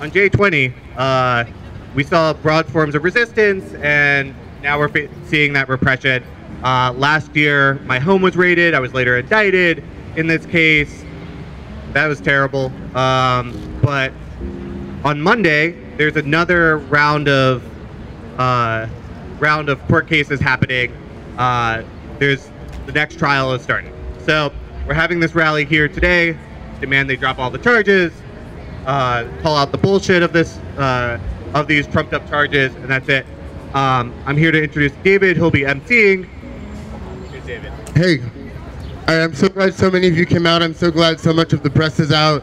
on J20, uh, we saw broad forms of resistance, and now we're seeing that repression. Uh, last year, my home was raided. I was later indicted in this case. That was terrible. Um, but on Monday, there's another round of uh, round of court cases happening. Uh, there's the next trial is starting. So we're having this rally here today. Demand they drop all the charges. Uh, call out the bullshit of this uh, of these trumped up charges, and that's it. Um, I'm here to introduce David. He'll be emceeing. Here's David. Hey, I- I'm so glad so many of you came out. I'm so glad so much of the press is out.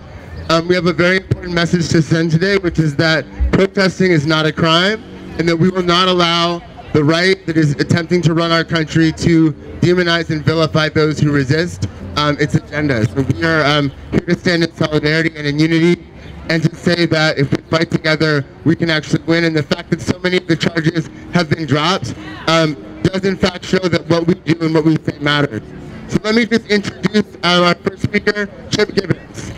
Um, we have a very important message to send today, which is that protesting is not a crime, and that we will not allow the right that is attempting to run our country to demonize and vilify those who resist um, its agenda. So we are um, here to stand in solidarity and in unity, and to say that if we fight together, we can actually win. And the fact that so many of the charges have been dropped um, does in fact show that what we do and what we say matters. So let me just introduce uh, our first speaker, Chip Gibbons.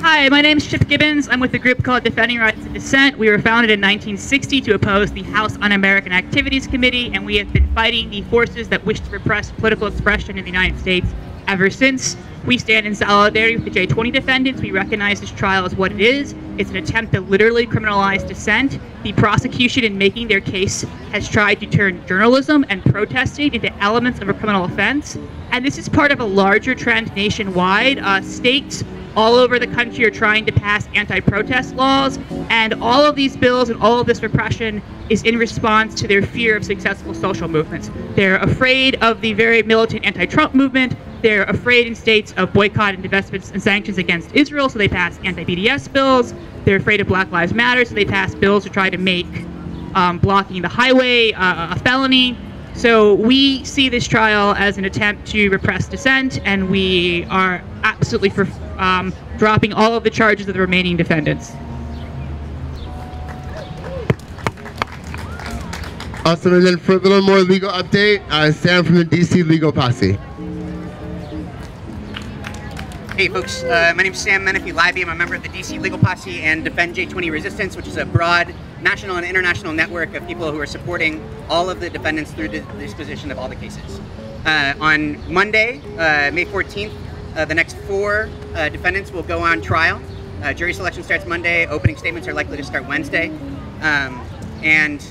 Hi, my name is Chip Gibbons. I'm with a group called Defending Rights of Dissent. We were founded in 1960 to oppose the House Un-American Activities Committee, and we have been fighting the forces that wish to repress political expression in the United States ever since. We stand in solidarity with the J20 defendants. We recognize this trial as what it is. It's an attempt to literally criminalize dissent. The prosecution, in making their case, has tried to turn journalism and protesting into elements of a criminal offense. And this is part of a larger trend nationwide. Uh, states all over the country are trying to pass anti-protest laws and all of these bills and all of this repression is in response to their fear of successful social movements they're afraid of the very militant anti-trump movement they're afraid in states of boycott and divestments and sanctions against israel so they pass anti-bds bills they're afraid of black lives matter so they pass bills to try to make um, blocking the highway uh, a felony so we see this trial as an attempt to repress dissent, and we are absolutely for um, dropping all of the charges of the remaining defendants. Awesome, and then for a little more legal update, uh, Sam from the DC Legal Posse. Hey folks, uh, my name is Sam Menefee-Libey. I'm a member of the DC Legal Posse and Defend J20 Resistance, which is a broad national and international network of people who are supporting all of the defendants through the disposition of all the cases. Uh, on Monday, uh, May 14th, uh, the next four uh, defendants will go on trial. Uh, jury selection starts Monday. Opening statements are likely to start Wednesday. Um, and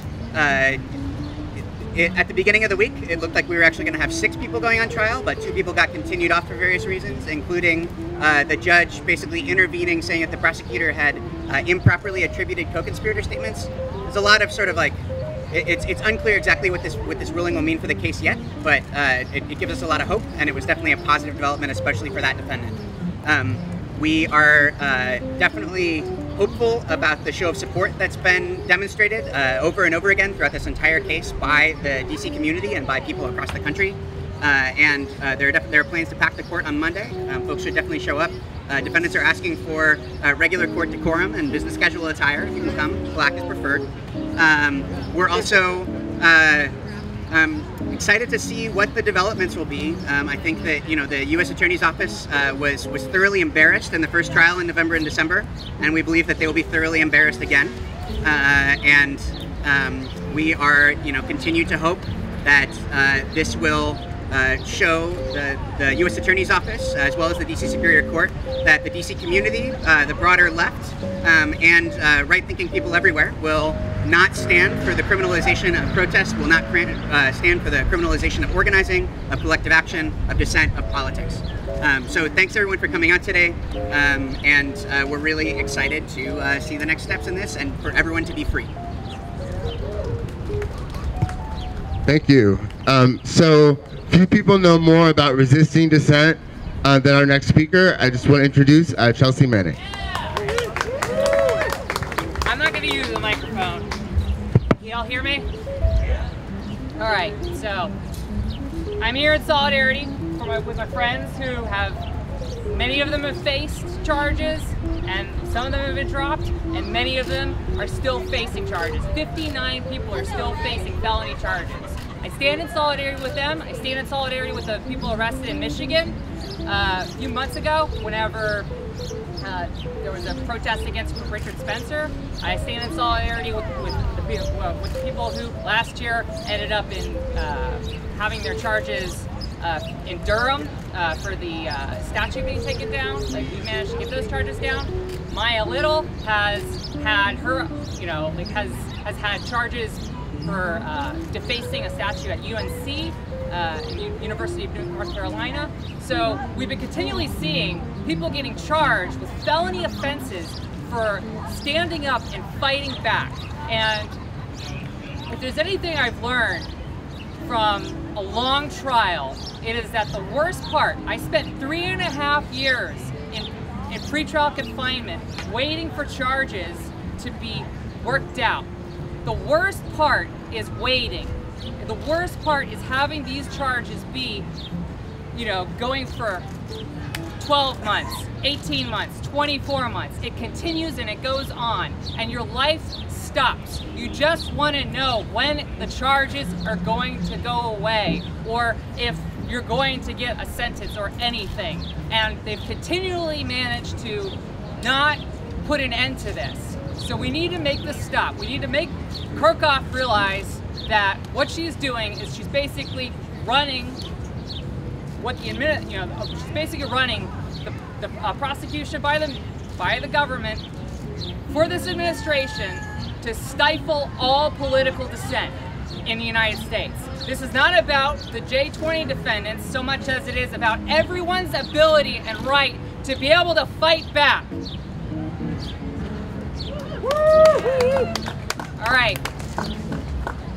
it, at the beginning of the week, it looked like we were actually going to have six people going on trial, but two people got continued off for various reasons, including uh, the judge basically intervening, saying that the prosecutor had uh, improperly attributed co-conspirator statements. There's a lot of sort of like it, it's it's unclear exactly what this what this ruling will mean for the case yet, but uh, it, it gives us a lot of hope, and it was definitely a positive development, especially for that defendant. Um, we are uh, definitely hopeful about the show of support that's been demonstrated uh, over and over again throughout this entire case by the DC community and by people across the country. Uh, and uh, there, are there are plans to pack the court on Monday. Um, folks should definitely show up. Uh, defendants are asking for uh, regular court decorum and business casual attire. If you can come, black is preferred. Um, we're also uh, um, excited to see what the developments will be. Um, I think that you know the U.S. Attorney's Office uh, was was thoroughly embarrassed in the first trial in November and December, and we believe that they will be thoroughly embarrassed again. Uh, and um, we are you know continue to hope that uh, this will. Uh, show the, the U.S. Attorney's Office, as well as the D.C. Superior Court, that the D.C. community, uh, the broader left, um, and uh, right-thinking people everywhere will not stand for the criminalization of protest, will not uh, stand for the criminalization of organizing, of collective action, of dissent, of politics. Um, so thanks everyone for coming out today, um, and uh, we're really excited to uh, see the next steps in this and for everyone to be free. Thank you. Um, so few people know more about resisting dissent uh, than our next speaker. I just want to introduce uh, Chelsea Manning. I'm not going to use the microphone. Y'all hear me? All right, so I'm here in solidarity my, with my friends who have, many of them have faced charges, and some of them have been dropped, and many of them are still facing charges. 59 people are still facing felony charges. I stand in solidarity with them. I stand in solidarity with the people arrested in Michigan. uh, a few months ago, whenever uh, there was a protest against Richard Spencer, I stand in solidarity with, with, the, well, with the people who last year ended up in uh, having their charges uh, in Durham uh, for the uh, statue being taken down. Like we managed to get those charges down. Maya Little has had her, you know, like has has had charges for uh, defacing a statue at UNC, uh, University of North Carolina. So we've been continually seeing people getting charged with felony offenses for standing up and fighting back. And if there's anything I've learned from a long trial, it is that the worst part, I spent three and a half years in, in pretrial confinement waiting for charges to be worked out. The worst part is waiting. The worst part is having these charges be, you know, going for 12 months, 18 months, 24 months. It continues and it goes on. And your life stops. You just want to know when the charges are going to go away or if you're going to get a sentence or anything. And they've continually managed to not put an end to this. So we need to make this stop. We need to make Kerkhoff realize that what she's doing is she's basically running what the you know, she's basically running the, the uh, prosecution by the by the government for this administration to stifle all political dissent in the United States. This is not about the J20 defendants so much as it is about everyone's ability and right to be able to fight back. All right,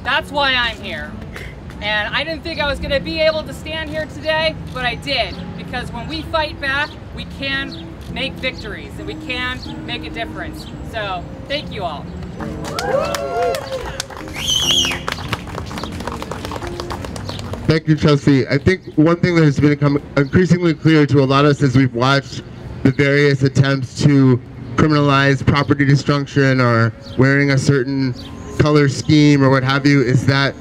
that's why I'm here. And I didn't think I was gonna be able to stand here today, but I did. Because when we fight back, we can make victories and we can make a difference. So, thank you all. Thank you, Chelsea. I think one thing that has become increasingly clear to a lot of us as we've watched the various attempts to criminalize property destruction or wearing a certain color scheme or what have you is that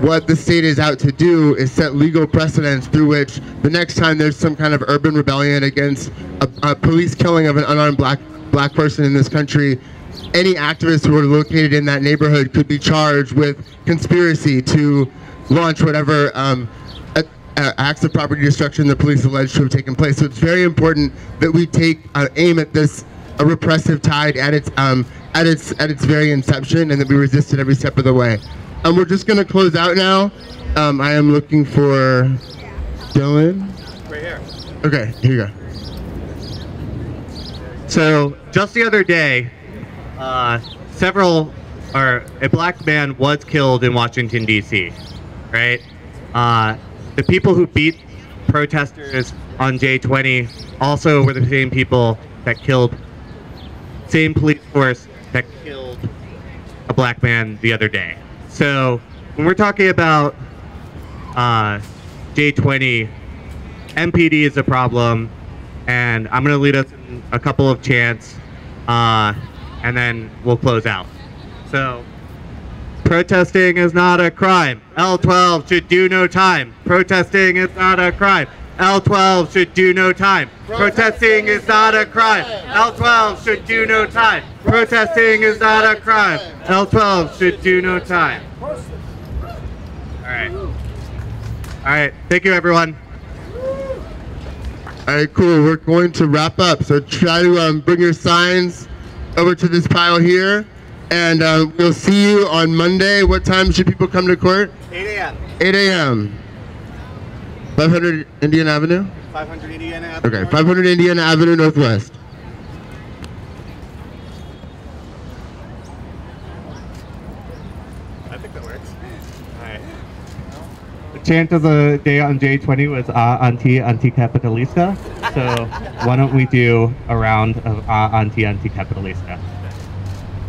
what the state is out to do is set legal precedents through which the next time there's some kind of urban rebellion against a, a police killing of an unarmed black black person in this country, any activists who are located in that neighborhood could be charged with conspiracy to launch whatever um, acts of property destruction the police allege to have taken place. So it's very important that we take uh, aim at this a repressive tide at its um, at its at its very inception, and that we resisted every step of the way. Um, we're just gonna close out now. Um, I am looking for Dylan. Right here. Okay, here you go. So just the other day, uh, several or a black man was killed in Washington D.C. Right? Uh, the people who beat protesters on J20 also were the same people that killed, same police force that killed a black man the other day. So when we're talking about uh, J20, MPD is a problem, and I'm going to lead us in a couple of chants, uh, and then we'll close out. So, protesting is not a crime. L12 should do no time. Protesting is not a crime. L12 should do no time. Protesting is not a crime. L12 should do no time. Protesting is not a crime. L12 should do no time. All right. All right. Thank you, everyone. All right, cool. We're going to wrap up. So try to um, bring your signs over to this pile here. And uh, we'll see you on Monday. What time should people come to court? 8 a.m. 8 a.m. 500 Indian Avenue? 500 Indiana Avenue. Okay, 500 Indiana Avenue Northwest. I think that works. All right. The chant of the day on J20 was uh, anti anti-capitalista. So why don't we do a round of uh, anti anti-capitalista?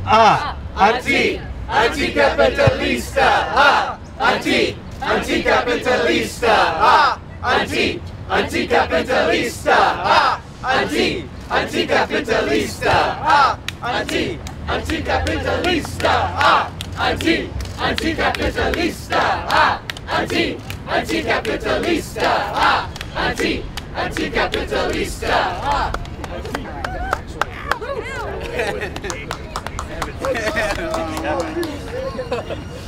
Ah, anti-capitalista Ah, anti, anticapitalista, ah, anti, anticapitalista, ah, anti, anticapitalista, ah, anti, anticapitalista, ah, anti, anticapitalista, ah, anti, anticapitalista, ah, anti, anticapitalista, ah, anti.